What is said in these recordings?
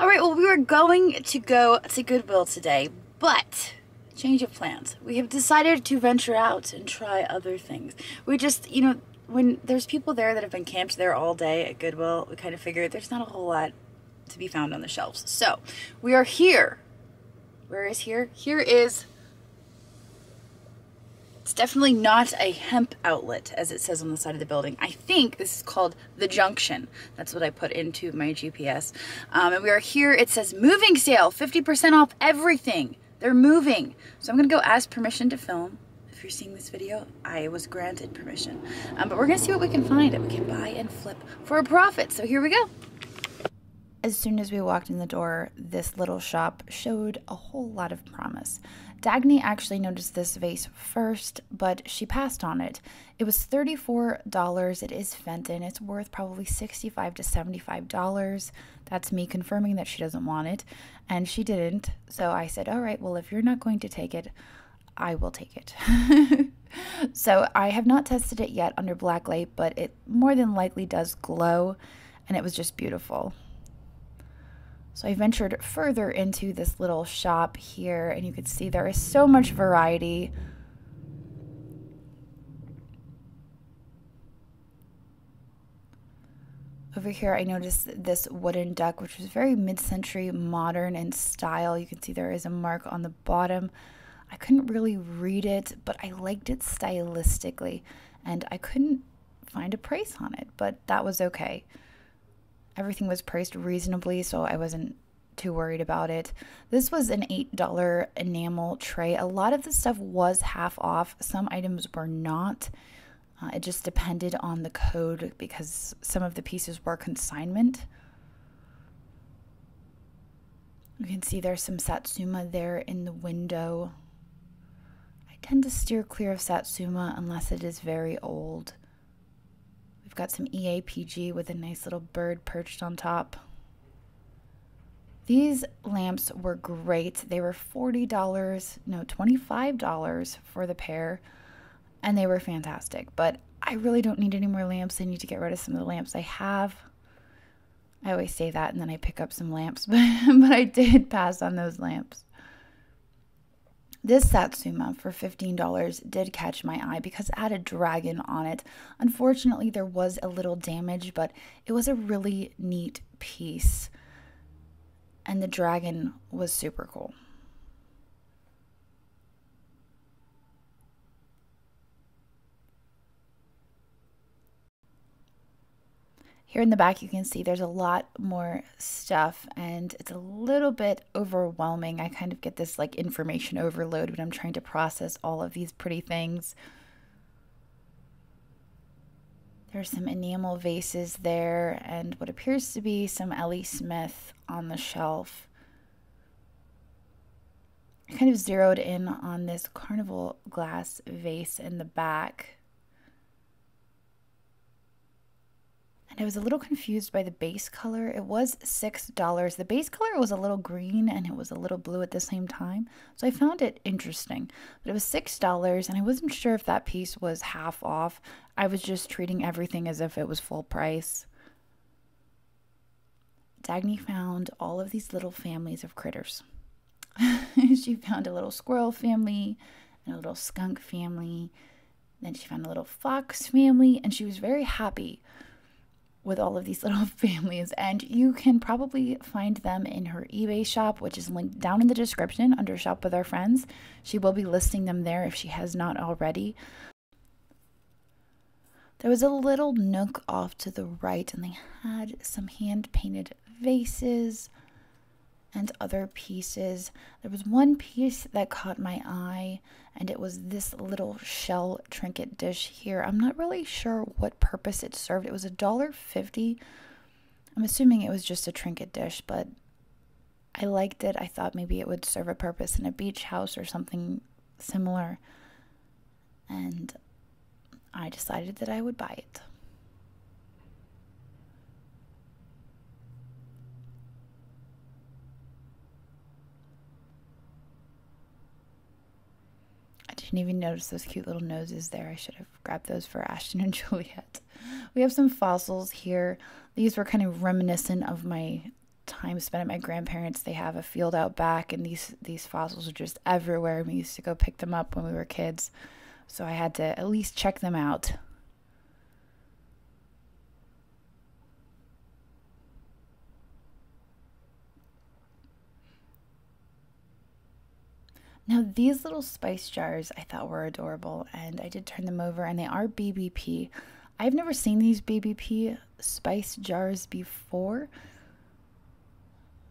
All right, well, we were going to go to Goodwill today, but change of plans. We have decided to venture out and try other things. We just, you know, when there's people there that have been camped there all day at Goodwill, we kind of figured there's not a whole lot to be found on the shelves. So we are here. Where is here? Here is it's definitely not a hemp outlet, as it says on the side of the building. I think this is called The Junction. That's what I put into my GPS. Um, and we are here. It says moving sale, 50% off everything. They're moving. So I'm to go ask permission to film. If you're seeing this video, I was granted permission. Um, but we're to see what we can find that we can buy and flip for a profit. So here we go. As soon as we walked in the door, this little shop showed a whole lot of promise. Dagny actually noticed this vase first, but she passed on it. It was $34. It is Fenton. It's worth probably 65 to $75. That's me confirming that she doesn't want it, and she didn't. So I said, All right, well, if you're not going to take it, I will take it. so I have not tested it yet under black light, but it more than likely does glow, and it was just beautiful. So I ventured further into this little shop here, and you can see there is so much variety. Over here, I noticed this wooden duck, which was very mid-century modern in style. You can see there is a mark on the bottom. I couldn't really read it, but I liked it stylistically, and I couldn't find a price on it, but that was okay everything was priced reasonably, so I wasn't too worried about it. This was an $8 enamel tray. A lot of the stuff was half off, some items were not. Uh, it just depended on the code because some of the pieces were consignment. You can see there's some Satsuma there in the window. I tend to steer clear of Satsuma unless it is very old got some EAPG with a nice little bird perched on top. These lamps were great. They were $40, no, $25 for the pair, and they were fantastic. But I really don't need any more lamps. I need to get rid of some of the lamps I have. I always say that and then I pick up some lamps, but, but I did pass on those lamps. This Satsuma for $15 did catch my eye because it had a dragon on it. Unfortunately, there was a little damage, but it was a really neat piece. And the dragon was super cool. Here in the back, you can see there's a lot more stuff and it's a little bit overwhelming. I kind of get this like information overload when I'm trying to process all of these pretty things. There's some enamel vases there and what appears to be some L.E. Smith on the shelf. I kind of zeroed in on this carnival glass vase in the back. And I was a little confused by the base color. It was $6. The base color was a little green and it was a little blue at the same time. So I found it interesting. But it was $6 and I wasn't sure if that piece was half off. I was just treating everything as if it was full price. Dagny found all of these little families of critters. she found a little squirrel family and a little skunk family. Then she found a little fox family and she was very happy with all of these little families, and you can probably find them in her eBay shop, which is linked down in the description under Shop with Our Friends. She will be listing them there if she has not already. There was a little nook off to the right, and they had some hand painted vases and other pieces. There was one piece that caught my eye, and it was this little shell trinket dish here. I'm not really sure what purpose it served. It was a dollar fifty. I'm assuming it was just a trinket dish, but I liked it. I thought maybe it would serve a purpose in a beach house or something similar. And I decided that I would buy it. Didn't even notice those cute little noses there. I should have grabbed those for Ashton and Juliet. We have some fossils here. These were kind of reminiscent of my time spent at my grandparents. They have a field out back, and these these fossils are just everywhere. We used to go pick them up when we were kids, so I had to at least check them out. Now, these little spice jars I thought were adorable, and I did turn them over, and they are BBP. I've never seen these BBP spice jars before,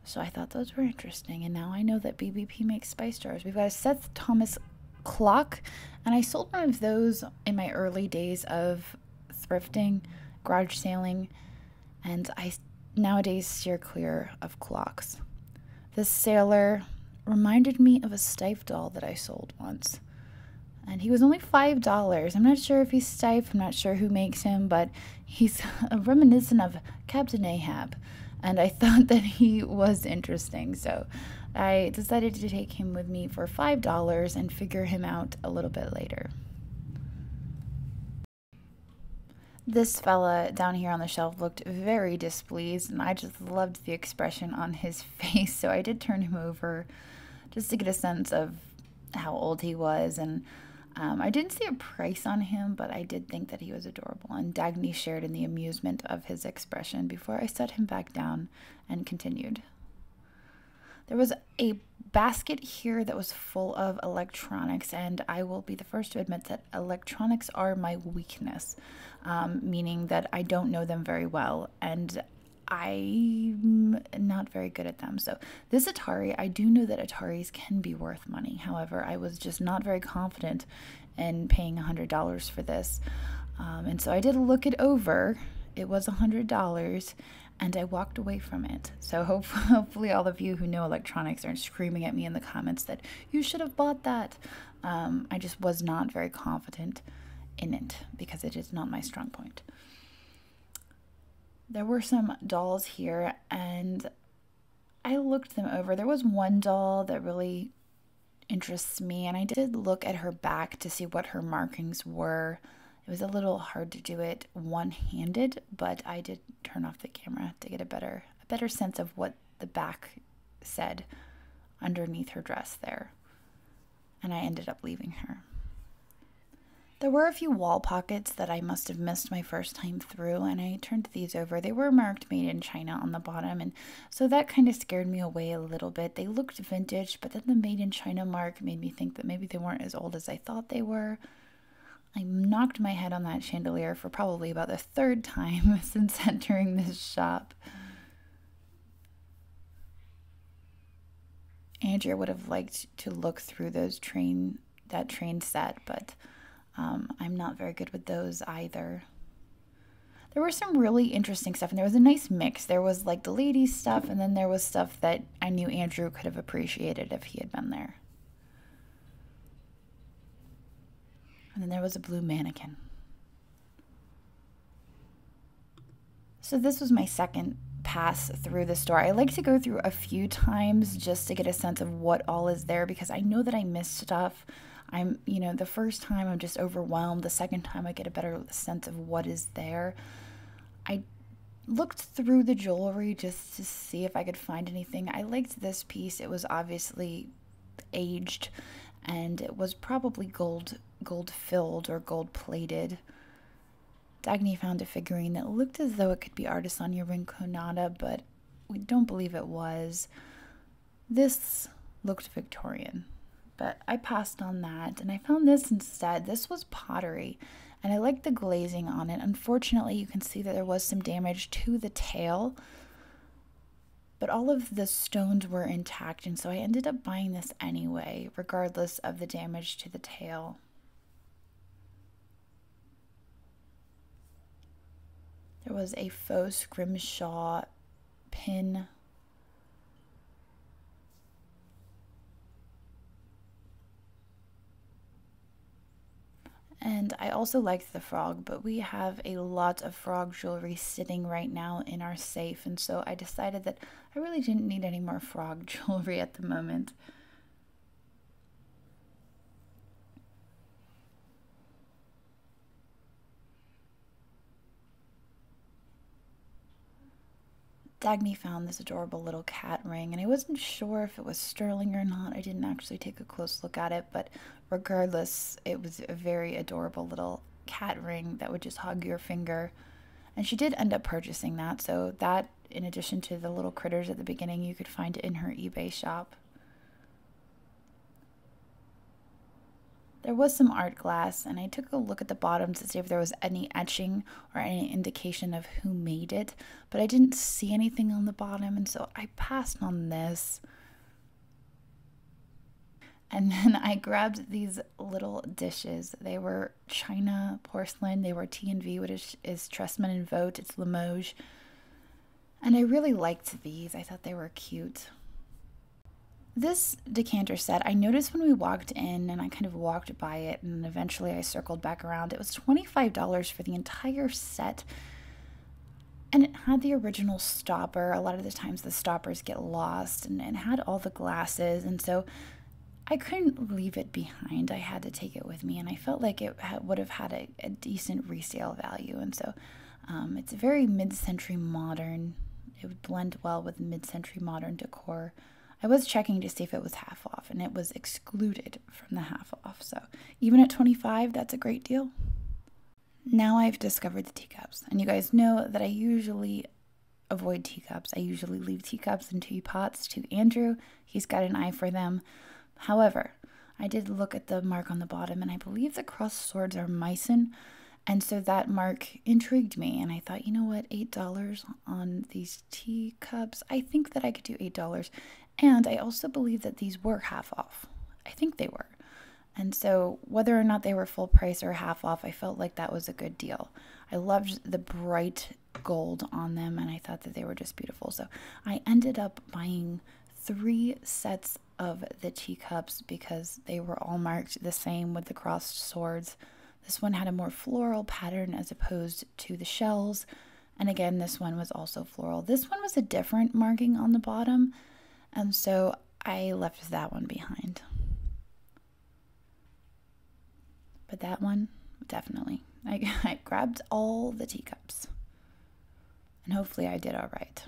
so I thought those were interesting, and now I know that BBP makes spice jars. We've got a Seth Thomas clock, and I sold one of those in my early days of thrifting, garage sailing, and I nowadays steer clear of clocks. This sailor reminded me of a Steiff doll that I sold once. And he was only $5. I'm not sure if he's Steiff, I'm not sure who makes him, but he's a reminiscent of Captain Ahab. And I thought that he was interesting. So I decided to take him with me for $5 and figure him out a little bit later. This fella down here on the shelf looked very displeased, and I just loved the expression on his face, so I did turn him over just to get a sense of how old he was. And um, I didn't see a price on him, but I did think that he was adorable. And Dagny shared in the amusement of his expression before I set him back down and continued. There was a basket here that was full of electronics, and I will be the first to admit that electronics are my weakness, um, meaning that I don't know them very well. And I'm not very good at them. So, this Atari, I do know that Ataris can be worth money. However, I was just not very confident in paying $100 for this. Um, and so I did look it over. It was $100 and I walked away from it. So, hopefully, all of you who know electronics aren't screaming at me in the comments that you should have bought that. Um, I just was not very confident in it because it is not my strong point there were some dolls here and I looked them over. There was one doll that really interests me, and I did look at her back to see what her markings were. It was a little hard to do it one-handed, but I did turn off the camera to get a better a better sense of what the back said underneath her dress there. And I ended up leaving her. There were a few wall pockets that I must have missed my first time through, and I turned these over. They were marked made in China on the bottom, and so that kind of scared me away a little bit. They looked vintage, but then the made in China mark made me think that maybe they weren't as old as I thought they were. I knocked my head on that chandelier for probably about the third time since entering this shop. Andrew would have liked to look through those train that train set, but um, I'm not very good with those either. There was some really interesting stuff, and there was a nice mix. There was like the ladies' stuff, and then there was stuff that I knew Andrew could have appreciated if he had been there. And then there was a blue mannequin. So, this was my second pass through the store. I like to go through a few times just to get a sense of what all is there because I know that I missed stuff. I'm, you know, the first time I'm just overwhelmed. The second time I get a better sense of what is there. I looked through the jewelry just to see if I could find anything. I liked this piece. It was obviously aged and it was probably gold gold filled or gold plated. Dagny found a figurine that looked as though it could be Artesania Rinconada, but we don't believe it was. This looked Victorian but I passed on that and I found this instead. This was pottery and I like the glazing on it. Unfortunately, you can see that there was some damage to the tail, but all of the stones were intact, and so I ended up buying this anyway, regardless of the damage to the tail. There was a faux scrimshaw pin And I also liked the frog, but we have a lot of frog jewelry sitting right now in our safe, and so I decided that I really didn't need any more frog jewelry at the moment. Dagny found this adorable little cat ring, and I wasn't sure if it was sterling or not. I didn't actually take a close look at it, but regardless, it was a very adorable little cat ring that would just hug your finger. And she did end up purchasing that, so that, in addition to the little critters at the beginning, you could find it in her eBay shop. There was some art glass, and I took a look at the bottom to see if there was any etching or any indication of who made it, but I didn't see anything on the bottom, and so I passed on this. And then I grabbed these little dishes. They were China porcelain. They were T&V, which is, is and Vogt. It's Limoges. And I really liked these. I thought they were cute. This decanter set, I noticed when we walked in and I kind of walked by it and eventually I circled back around. It was $25 for the entire set. And it had the original stopper. A lot of the times the stoppers get lost and it had all the glasses. And so I couldn't leave it behind. I had to take it with me and I felt like it would have had a, a decent resale value. And so um, it's a very mid century modern. It would blend well with mid century modern decor. I was checking to see if it was half off and it was excluded from the half off. So even at 25, that's a great deal. Now I've discovered the teacups, and you guys know that I usually avoid teacups. I usually leave teacups and teapots to Andrew. He's got an eye for them. However, I did look at the mark on the bottom, and I believe the crossed swords are Meissen. And so that mark intrigued me, and I thought, you know what, $8 on these teacups? I think that I could do $8. And I also believe that these were half off. I think they were. And so, whether or not they were full price or half off, I felt like that was a good deal. I loved the bright gold on them, and I thought that they were just beautiful. So, I ended up buying three sets of the teacups because they were all marked the same with the crossed swords. This one had a more floral pattern as opposed to the shells. And again, this one was also floral. This one was a different marking on the bottom. And so I left that one behind. But that one, definitely. I, I grabbed all the teacups. And hopefully I did all right.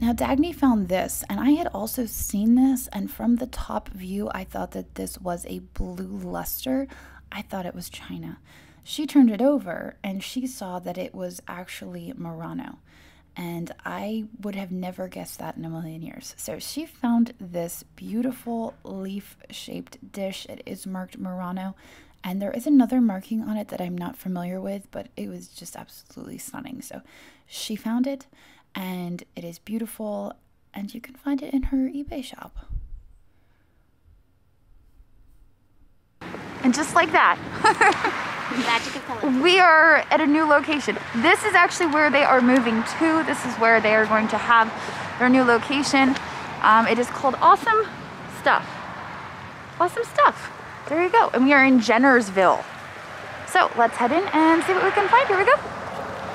Now, Dagny found this, and I had also seen this, and from the top view, I thought that this was a blue luster. I thought it was China. She turned it over, and she saw that it was actually Murano and I would have never guessed that in a million years. So she found this beautiful leaf shaped dish. It is marked Murano, and there is another marking on it that I'm not familiar with, but it was just absolutely stunning. So she found it, and it is beautiful, and you can find it in her eBay shop. And just like that. Magic of color. We are at a new location. This is actually where they are moving to. This is where they are going to have their new location. Um, it is called Awesome Stuff. Awesome Stuff. There you go. And we are in Jennersville. So let's head in and see what we can find. Here we go.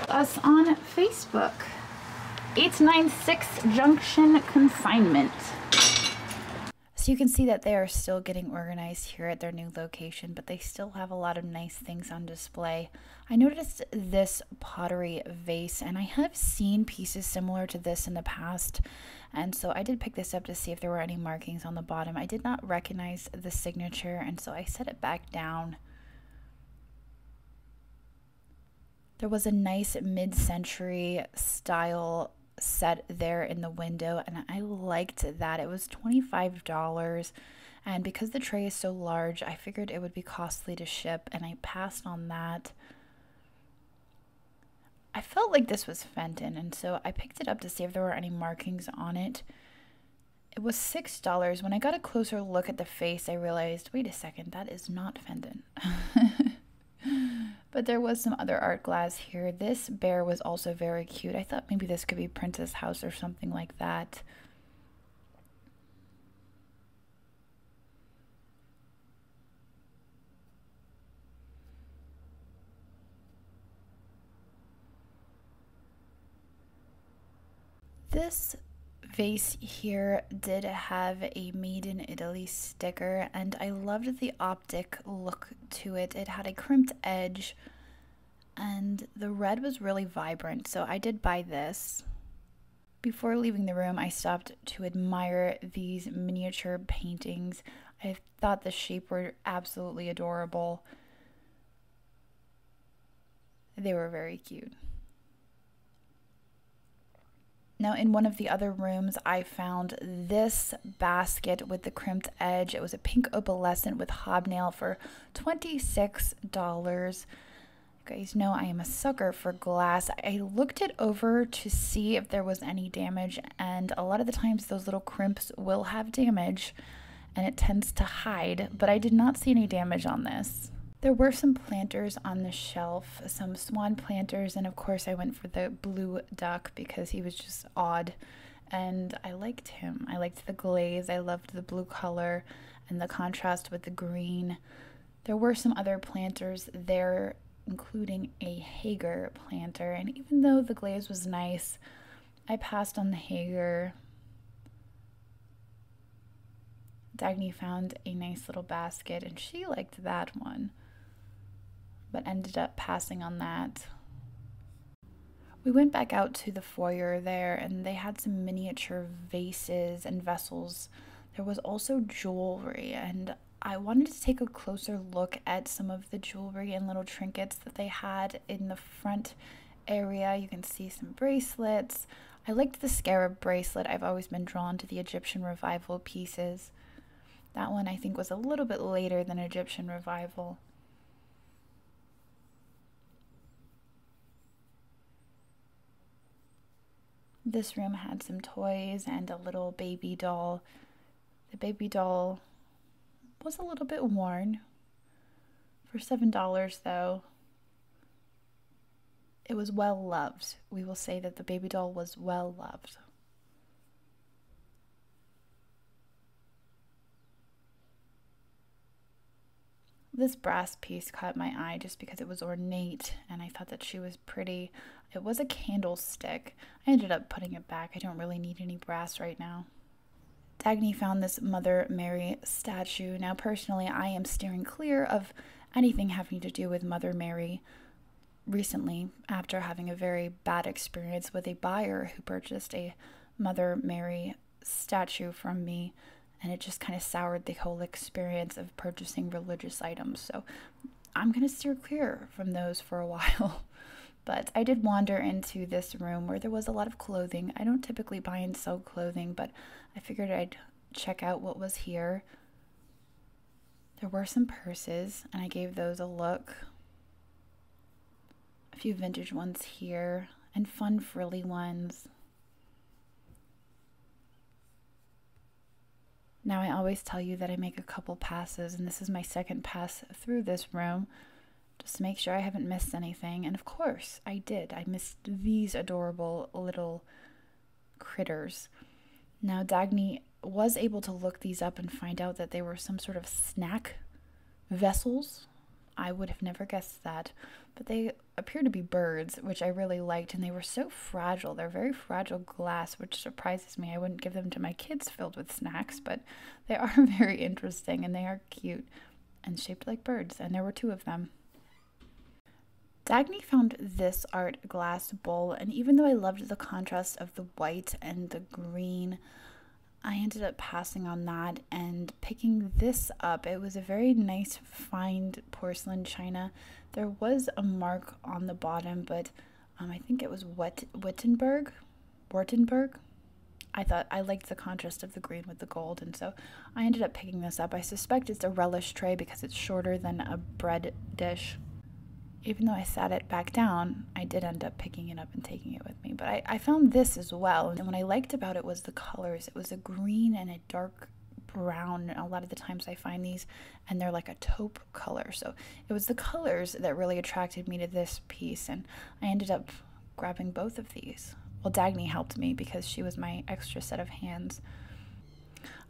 Us on Facebook. 896 Junction Consignment. So you can see that they are still getting organized here at their new location, but they still have a lot of nice things on display. I noticed this pottery vase, and I have seen pieces similar to this in the past, and so I did pick this up to see if there were any markings on the bottom. I did not recognize the signature, and so I set it back down. There was a nice mid-century style set there in the window and I liked that. It was $25 and because the tray is so large, I figured it would be costly to ship and I passed on that. I felt like this was Fenton and so I picked it up to see if there were any markings on it. It was $6. When I got a closer look at the face, I realized, wait a second, that is not Fenton. But there was some other art glass here. This bear was also very cute. I thought maybe this could be Princess House or something like that. This vase here did have a made in Italy sticker and I loved the optic look to it. It had a crimped edge and the red was really vibrant, so I did buy this. Before leaving the room, I stopped to admire these miniature paintings. I thought the shape were absolutely adorable. They were very cute. Now, in one of the other rooms, I found this basket with the crimped edge. It was a pink opalescent with hobnail for $26. You guys know I am a sucker for glass. I looked it over to see if there was any damage, and a lot of the times those little crimps will have damage and it tends to hide, but I did not see any damage on this. There were some planters on the shelf, some swan planters, and of course I went for the blue duck because he was just odd and I liked him. I liked the glaze, I loved the blue color and the contrast with the green. There were some other planters there, including a Haeger planter, and even though the glaze was nice, I passed on the Haeger. Dagny found a nice little basket and she liked that one but ended up passing on that. We went back out to the foyer there, and they had some miniature vases and vessels. There was also jewelry, and I wanted to take a closer look at some of the jewelry and little trinkets that they had in the front area. You can see some bracelets. I liked the scarab bracelet. I've always been drawn to the Egyptian revival pieces. That one I think was a little bit later than Egyptian revival. This room had some toys and a little baby doll. The baby doll was a little bit worn. For $7 though, it was well loved. We will say that the baby doll was well loved. This brass piece caught my eye just because it was ornate and I thought that she was pretty. It was a candlestick. I ended up putting it back. I don't really need any brass right now. Dagny found this Mother Mary statue. Now, personally, I am steering clear of anything having to do with Mother Mary recently after having a very bad experience with a buyer who purchased a Mother Mary statue from me and it just kind of soured the whole experience of purchasing religious items. So I'm going to steer clear from those for a while. But I did wander into this room where there was a lot of clothing. I don't typically buy and sell clothing, but I figured I'd check out what was here. There were some purses, and I gave those a look. A few vintage ones here, and fun frilly ones. Now, I always tell you that I make a couple passes, and this is my second pass through this room just to make sure I haven't missed anything. And of course, I did. I missed these adorable little critters. Now, Dagny was able to look these up and find out that they were some sort of snack vessels I would have never guessed that. But they appear to be birds, which I really liked, and they were so fragile. They're very fragile glass, which surprises me. I wouldn't give them to my kids filled with snacks, but they are very interesting and they are cute and shaped like birds, and there were two of them. Dagny found this art glass bowl, and even though I loved the contrast of the white and the green, I ended up passing on that and picking this up. It was a very nice fine porcelain china. There was a mark on the bottom, but um, I think it was Wet Wittenberg, Wartenberg. I thought I liked the contrast of the green with the gold, and so I ended up picking this up. I suspect it's a relish tray because it's shorter than a bread dish even though I sat it back down, I did end up picking it up and taking it with me. But I, I found this as well. And what I liked about it was the colors. It was a green and a dark brown. A lot of the times I find these and they're like a taupe color. So it was the colors that really attracted me to this piece. And I ended up grabbing both of these. Well, Dagny helped me because she was my extra set of hands.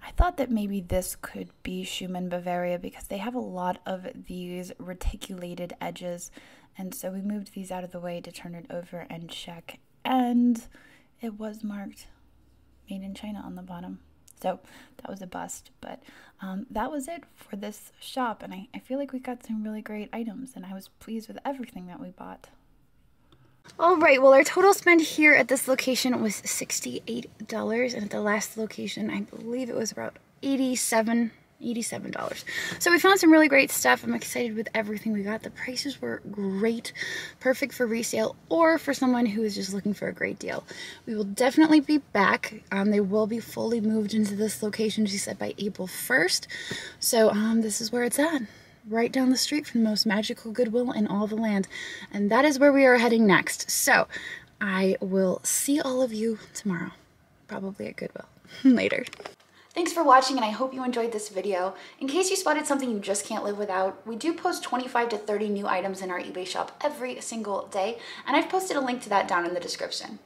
I thought that maybe this could be Schumann Bavaria because they have a lot of these reticulated edges. And so we moved these out of the way to turn it over and check. And it was marked made in China on the bottom. So that was a bust. But um, that was it for this shop. And I, I feel like we got some really great items. And I was pleased with everything that we bought. All right, well, our total spend here at this location was $68, and at the last location, I believe it was about 87 $87. So we found some really great stuff. I'm excited with everything we got. The prices were great, perfect for resale or for someone who is just looking for a great deal. We will definitely be back. Um, they will be fully moved into this location, she said, by April 1st. So um, this is where it's at right down the street from the most magical Goodwill in all the land. And that is where we are heading next. So I will see all of you tomorrow, probably at Goodwill. Later. Thanks for watching and I hope you enjoyed this video. In case you spotted something you just can't live without, we do post 25 to 30 new items in our eBay shop every single day, and I've posted a link to that down in the description.